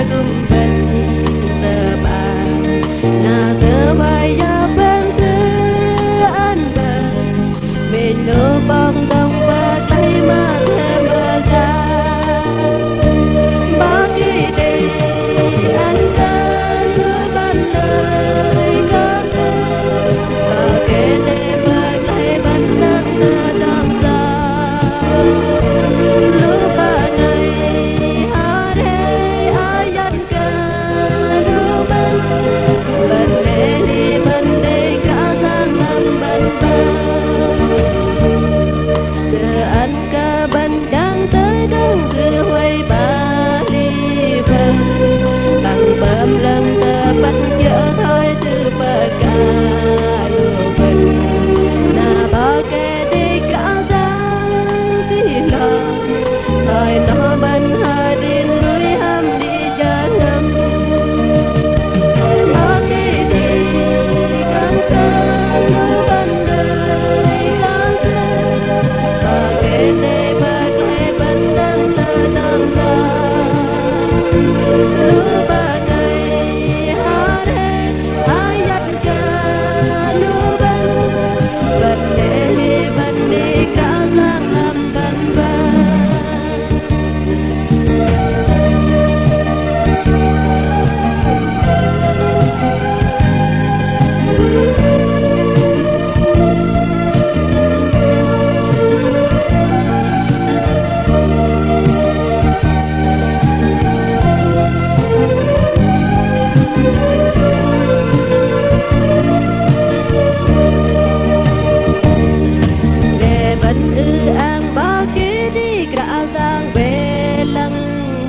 I don't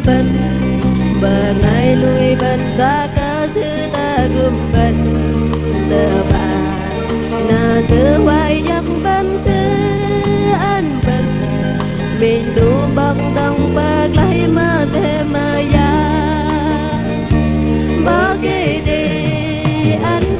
gumbat Bangai lui banta bên gumbat Teba Na thứ hoài giấc bên thứ an bật Mình đủ bằng đồng bạc lấy mà thêm mà giá. Bao kỳ đi anh